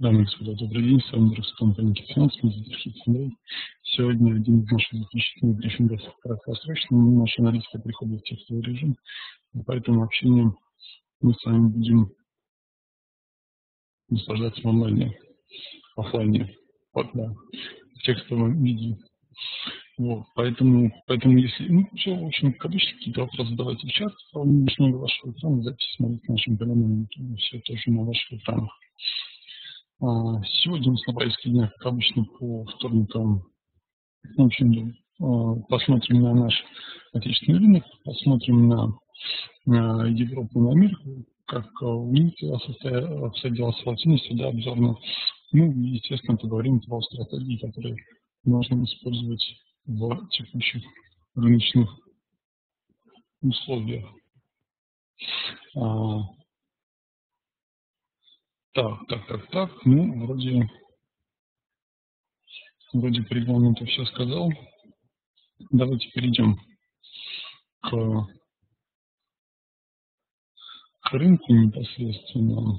Дамы и господа, добрый день. С вами Рус компании Финанс, Андрей. Сегодня один из наших заключительных брифингов краткосрочный. Наши аналитики приходят в текстовый режим, поэтому общением мы с вами будем наслаждаться в онлайне, офлайне, вот, да, в текстовом виде. Вот, поэтому, поэтому если, ну, все, в общем, как обычно, какие-то вопросы задавайте в чат, очень много вашего экрана, записи смотрите на нашем канале, все тоже на ваших экранах. А, сегодня повестке дня, как обычно, по вторникам, в общем, а, посмотрим на наш отечественный рынок, посмотрим на, на Европу, на мир, как у них обстоялась волатильность, да, обзорно. Ну и, естественно, поговорим про стратегии, которые можно использовать в текущих рыночных условиях. Так, так, так, так, ну, вроде, вроде по регламенту все сказал. Давайте перейдем к, к рынку непосредственно.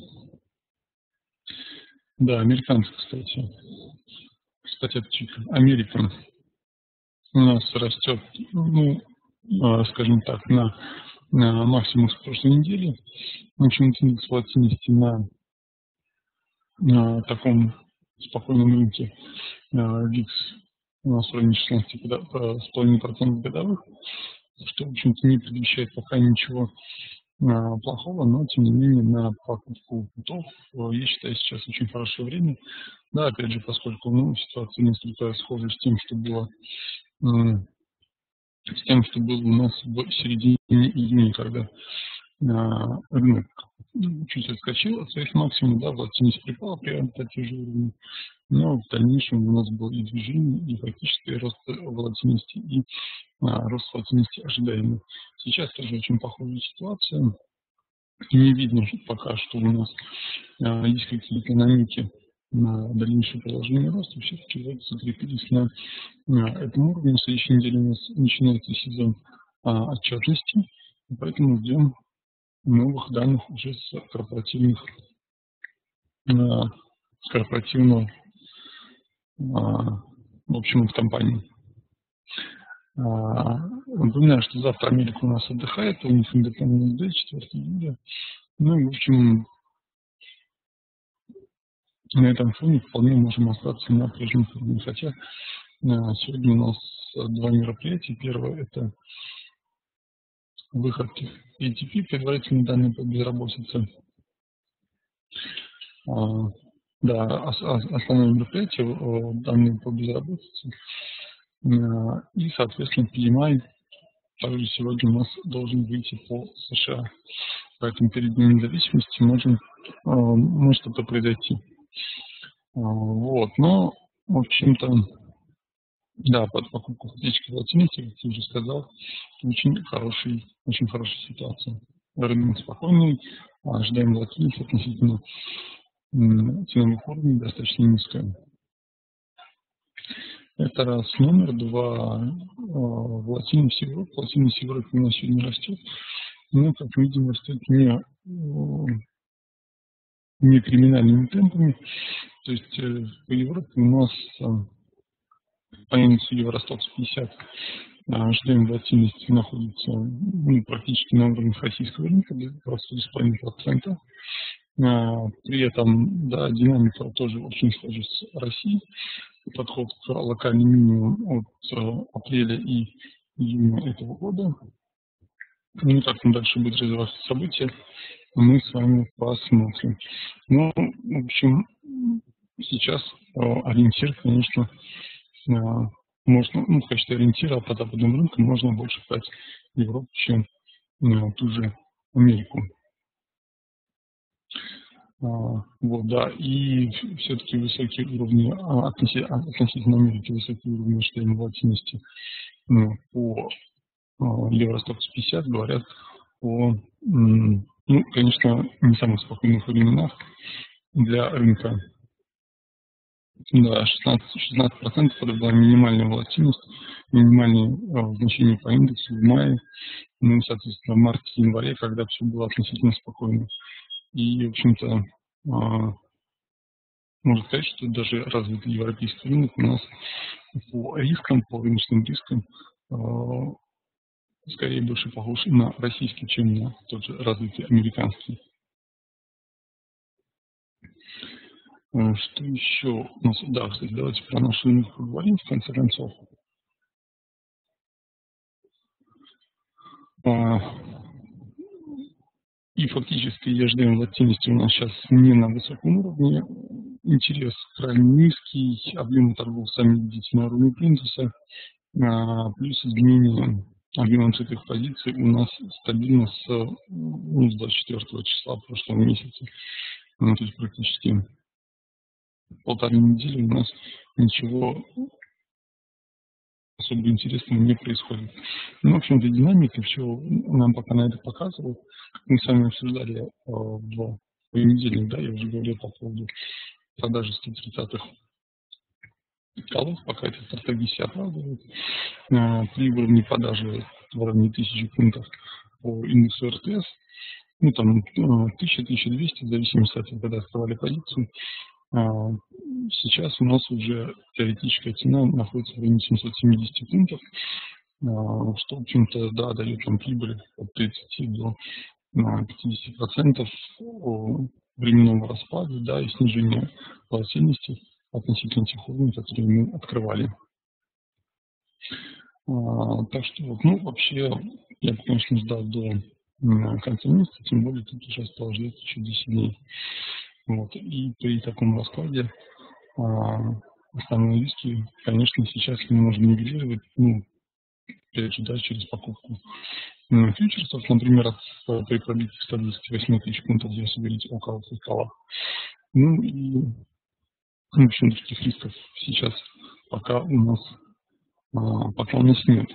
Да, американцы, кстати. Кстати, Америка у нас растет, ну, а, скажем так, на, на максимум с прошлой недели. В общем, индекс волатильности на на таком спокойном рынке VIX у нас в районе 16,5% годовых, что, в общем-то, не предвещает пока ничего а, плохого, но, тем не менее, на покупку путов, я считаю, сейчас очень хорошее время. Да, опять же, поскольку ну, ситуация несколько схожа с тем, что было с тем, что было у нас в середине июня, когда рынок чуть отскочил от своих максимумов, да, волатильность припала примерно на те же уровни, но в дальнейшем у нас было и движение, и фактический рост волатильности, и а, рост волатильности ожидаемый. Сейчас тоже очень похожая ситуация. Не видно пока, что у нас а, есть какие-то намеки на дальнейшее продолжение роста, все-таки вроде закрепились на, на этом уровне. В следующей неделе у нас начинается сезон а, отчетности, поэтому ждем новых данных уже с корпоративных с корпоративного э, в общем в компании. А, напоминаю, что завтра Америка у нас отдыхает, у них Independence Day 4 июля. Ну и, в общем, на этом фоне вполне можем остаться на прежнем уровне. Хотя э, сегодня у нас два мероприятия. Первое – это выходки ATP, предварительные данные по безработице. А, да, основное мероприятие, данные по безработице. А, и, соответственно, PMI также сегодня у нас должен выйти по США. Поэтому перед Днем независимости можем, а, может что-то произойти. Вот, но, в общем-то, да, под покупку физической волатильности, как я уже сказал, очень хороший, очень хорошая ситуация. Рынок спокойный, ожидаем волатильность относительно ценовых уровней достаточно низкая. Это раз. Номер два. Волатильность Европы. Волатильность Европы у нас сегодня растет. Но, как видим, растет не, не криминальными темпами. То есть э, по Европе у нас по индексу Евростокс 50 ожидаемая волатильность находится ну, практически на уровне российского рынка, 22,5%. А, при этом да, динамика тоже очень схожа с Россией. Подход к локальным минимумам от э, апреля и июня этого года. Ну, как там дальше будет развиваться события, мы с вами посмотрим. Ну, в общем, сейчас э, ориентир, конечно, можно, ну, в качестве ориентира по западным рынкам можно больше брать Европу, чем ну, ту же Америку. А, вот, да, и все-таки высокие уровни, а, относительно, относительно Америки, высокие уровни ожидаемой волатильности ну, по Евростокс 50 говорят о, ну, конечно, не самых спокойных временах для рынка да, 16, 16% это была минимальная волатильность, минимальное э, значение по индексу в мае, ну и, соответственно, в марте январе, когда все было относительно спокойно. И, в общем-то, э, можно сказать, что даже развитый европейский рынок у нас по рискам, по рыночным рискам э, скорее больше похож на российский, чем на тот же развитый американский. Э, что еще у нас? Да, кстати, давайте про наш рынок поговорим в конце концов. А, и фактически ежедневная волатильность у нас сейчас не на высоком уровне. Интерес крайне низкий, объем торгов сами видите на уровне плинтуса. А, плюс изменение объема открытых позиций у нас стабильно с, ну, с 24 числа прошлого месяца. Ну, то есть практически полторы недели у нас ничего особо интересного не происходит. Ну, в общем-то, динамика все нам пока на это показывает. Мы с вами обсуждали э, в понедельник, да, я уже говорил по поводу продажи 130-х колов, пока эта стратегия себя оправдывает. Э, при уровне продажи в районе 1000 пунктов по индексу РТС, ну, там 1000-1200, э, в зависимости от того, когда открывали позицию, сейчас у нас уже теоретическая цена находится в районе 770 пунктов, а, что, в общем-то, да, дает нам прибыль от 30 до 50% временного распада, да, и снижения волатильности относительно тех уровней, которые мы открывали. А, так что, ну, вообще, я бы, конечно, ждал до конца месяца, тем более тут уже осталось ждать еще 10 дней. Вот. И при таком раскладе а, основные риски, конечно, сейчас мы можем нивелировать, ну, опять же, да, через покупку фьючерсов, например, при пробитии 128 тысяч пунктов, где соберите около стола. Ну и, в общем, таких рисков сейчас пока у нас, а, пока у нас нет.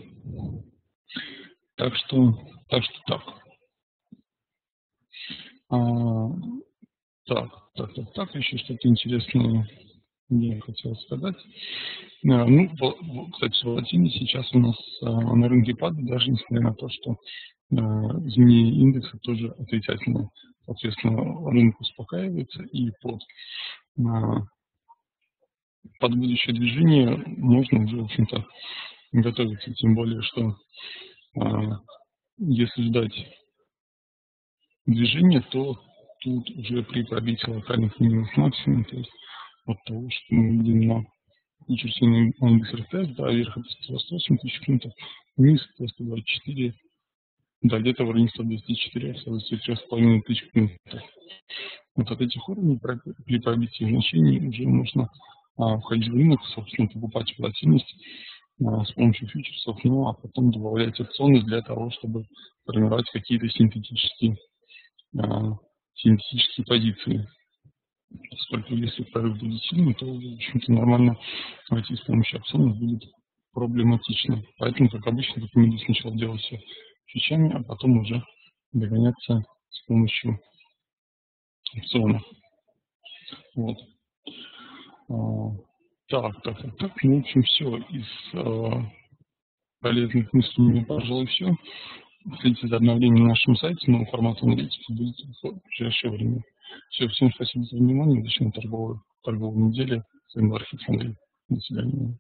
Так что, так что так. А, так, так, так, так, еще что-то интересное я хотел сказать. А, ну, кстати, волатильность сейчас у нас а, на рынке падает, даже несмотря на то, что а, изменение индекса тоже отрицательное. Соответственно, рынок успокаивается и под, под будущее движение можно уже, в общем-то, готовиться. Тем более, что если ждать движения, то тут уже при пробитии локальных минимумов максимум, то есть от того, что мы видим на фьючерсный индекс РТС, да, вверх это 108 тысяч пунктов, вниз 124, да, где-то в районе 124, 123,5 тысяч пунктов. Вот от этих уровней при пробитии значений уже можно а, входить в рынок, собственно, покупать волатильность а, с помощью фьючерсов, ну а потом добавлять опционы для того, чтобы формировать какие-то синтетические а, синтетические позиции. Поскольку если прорыв будет сильный, то, в общем-то, нормально войти с помощью опционов будет проблематично. Поэтому, как обычно, рекомендую сначала делать все фичами, а потом уже догоняться с помощью опционов. Вот. А, так, так, так. Ну, в общем, все из а, полезных мыслей, пожалуй, все. Следите за обновлением на нашем сайте, новый формат аналитики будет в ближайшее время. Все, всем спасибо за внимание. Удачной торговой, торговой недели. С вами был Архип Андрей. До свидания.